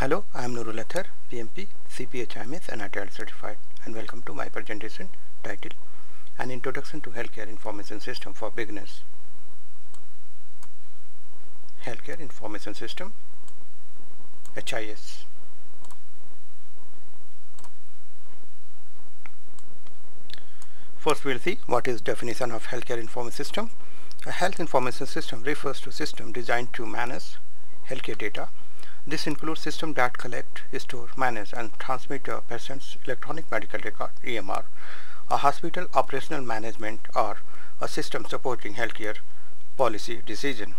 Hello, I am Nurul Athar, PMP, CPHIMS and ITIL certified and welcome to my presentation titled An Introduction to Healthcare Information System for Beginners. Healthcare Information System HIS First we'll see what is definition of healthcare information system. A health information system refers to system designed to manage healthcare data. This includes system that collect, store, manage and transmit a patient's electronic medical record EMR, a hospital operational management or a system supporting healthcare policy decision.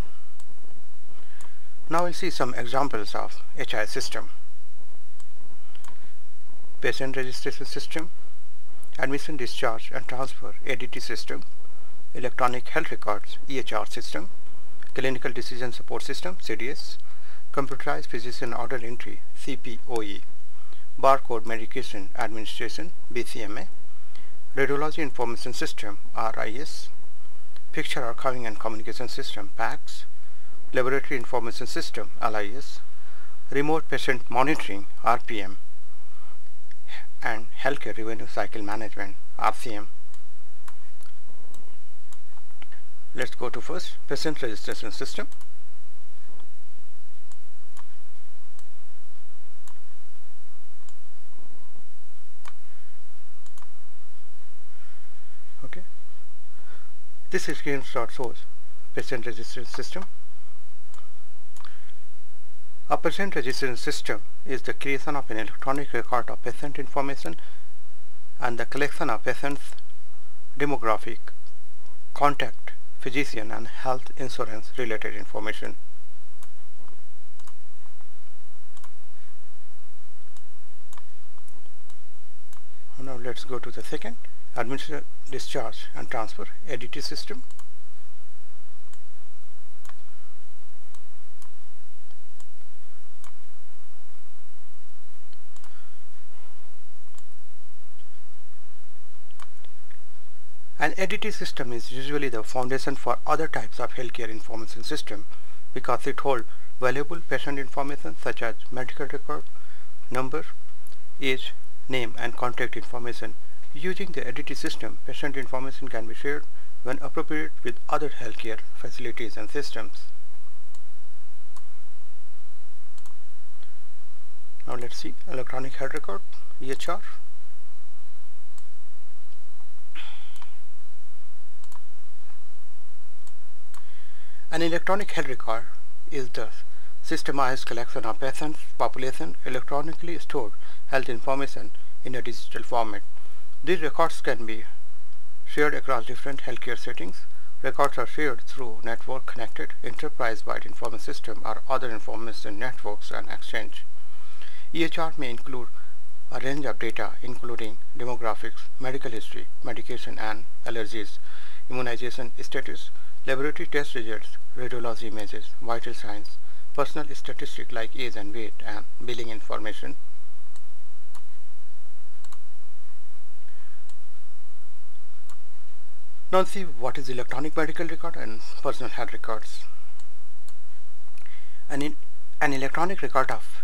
Now we'll see some examples of HI system. Patient registration system, admission discharge and transfer ADT system, electronic health records EHR system, clinical decision support system CDS, computerized physician order entry CPOE, barcode medication administration BCMA, radiology information system RIS, picture archiving and communication system PACS, laboratory information system LIS, remote patient monitoring RPM, and Healthcare Revenue Cycle Management RCM. Let's go to first patient registration system. Okay. This is screenshot shows patient registration system. A patient registration system is the creation of an electronic record of patient information and the collection of patient's demographic, contact, physician and health insurance related information. Now let's go to the second, administer, discharge and transfer ADT system. An ADT system is usually the foundation for other types of healthcare information system because it holds valuable patient information such as medical record, number, age, name and contact information. Using the ADT system, patient information can be shared when appropriate with other healthcare facilities and systems. Now let's see electronic health record, EHR. An electronic health record is the systemized collection of patients' population electronically stored health information in a digital format. These records can be shared across different healthcare settings. Records are shared through network-connected enterprise-wide information system or other information networks and exchange. EHR may include a range of data including demographics, medical history, medication and allergies, immunization status, laboratory test results, radiology images, vital signs, personal statistics like age and weight, and billing information. Now let's see what is electronic medical record and personal health records. An, an electronic record of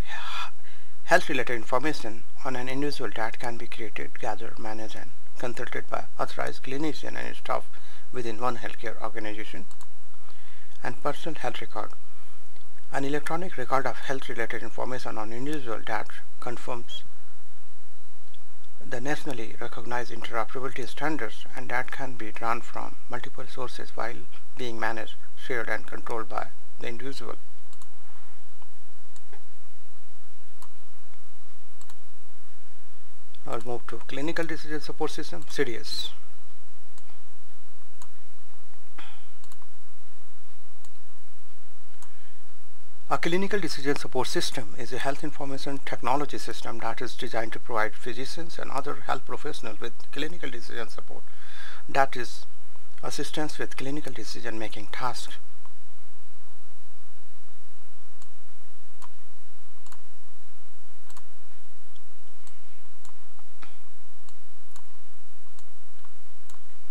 health related information on an individual that can be created, gathered, managed and consulted by authorized clinician and staff within one healthcare organization and personal health record an electronic record of health related information on an individual that confirms the nationally recognized interoperability standards and that can be drawn from multiple sources while being managed, shared and controlled by the individual. I'll move to Clinical Decision Support System, CDS. A clinical decision support system is a health information technology system that is designed to provide physicians and other health professionals with clinical decision support. That is assistance with clinical decision making tasks.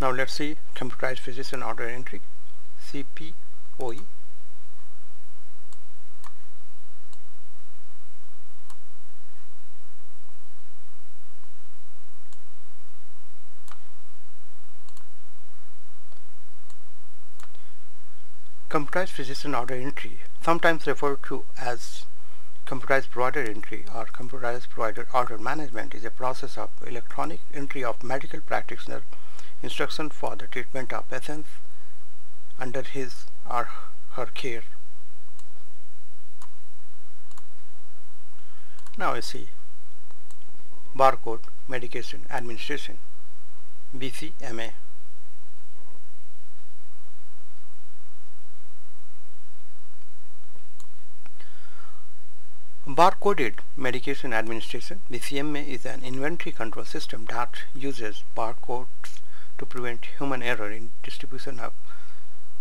Now let's see computerized physician order entry CPOE Computerized physician order entry, sometimes referred to as computerized provider entry or computerized provider order management is a process of electronic entry of medical practitioner instruction for the treatment of patients under his or her care. Now I see barcode medication administration BCMA Barcoded medication administration BCMA is an inventory control system that uses barcodes to prevent human error in distribution of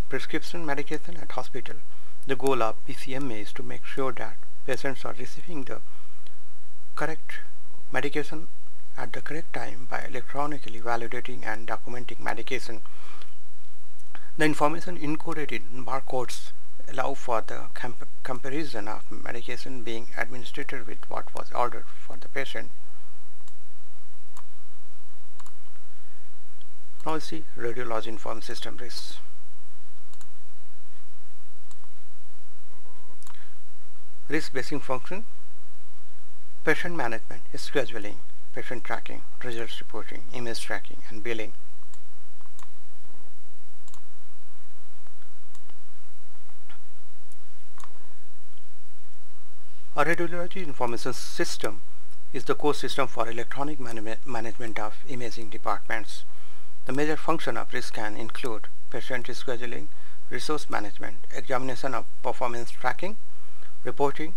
prescription medication at hospital. The goal of BCMA is to make sure that patients are receiving the correct medication at the correct time by electronically validating and documenting medication. The information encoded in barcodes allow for the comp comparison of medication being administered with what was ordered for the patient. Now see radiology information system RIS. RIS basing function patient management, scheduling, patient tracking, results reporting, image tracking, and billing. A radiology information system is the core system for electronic management of imaging departments. The major function of RIS can include patient scheduling, resource management, examination of performance tracking, reporting,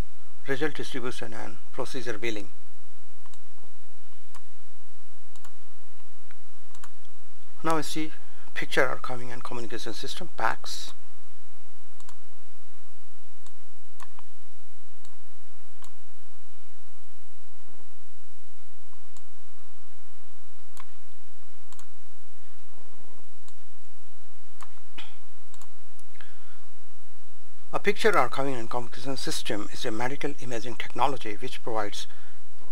result distribution and procedure billing. Now we see picture archiving and communication system PACS. Picture archiving and communication system is a medical imaging technology which provides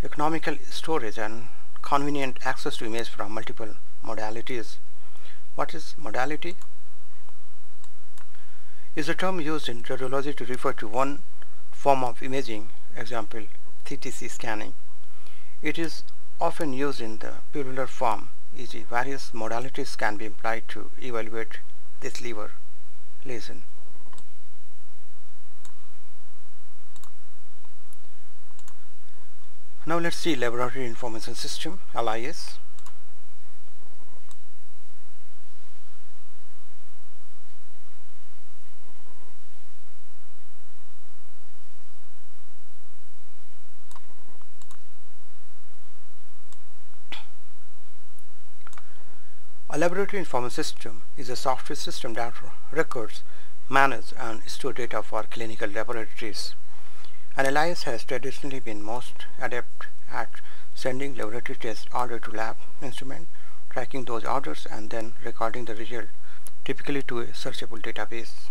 economical storage and convenient access to images from multiple modalities. What is modality? Is a term used in radiology to refer to one form of imaging, example CTC scanning. It is often used in the plural form, e.g. various modalities can be applied to evaluate this liver lesion. Now let's see Laboratory Information System, LIS. A laboratory information system is a software system that records, manages and stores data for clinical laboratories. An has traditionally been most adept at sending laboratory test order to lab instrument, tracking those orders and then recording the result, typically to a searchable database.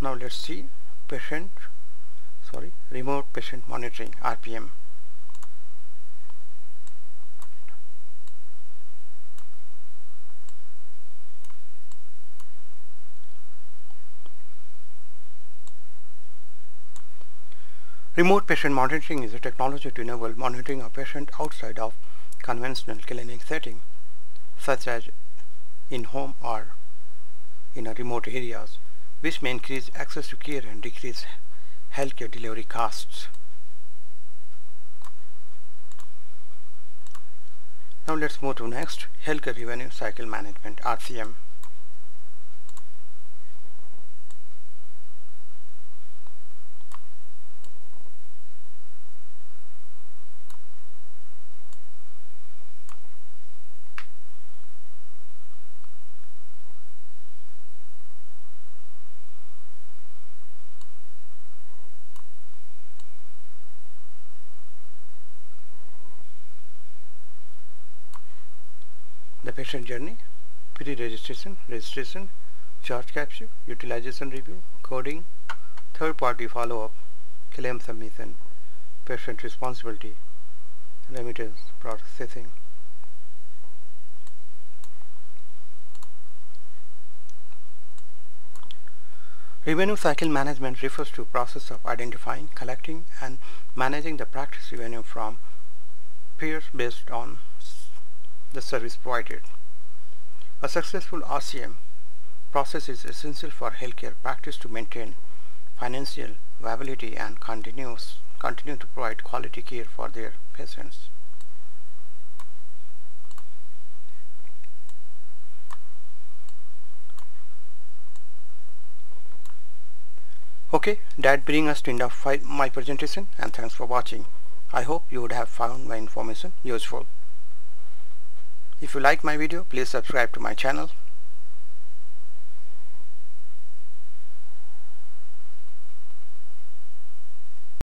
Now let's see patient, sorry, remote patient monitoring, RPM. Remote patient monitoring is a technology to enable monitoring a patient outside of conventional clinic setting, such as in home or in remote areas, which may increase access to care and decrease healthcare delivery costs. Now let's move to next, Healthcare Revenue Cycle Management, RCM. patient journey, pre-registration, registration, charge capture, utilization review, coding, third-party follow-up, claim submission, patient responsibility, remittance processing. Revenue cycle management refers to process of identifying, collecting and managing the practice revenue from payers based on the service provided. A successful RCM process is essential for healthcare practice to maintain financial viability and continues, continue to provide quality care for their patients. Okay, that brings us to end of my presentation and thanks for watching. I hope you would have found my information useful. If you like my video, please subscribe to my channel